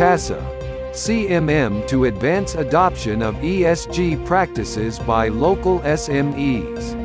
CASA. CMM to advance adoption of ESG practices by local SMEs.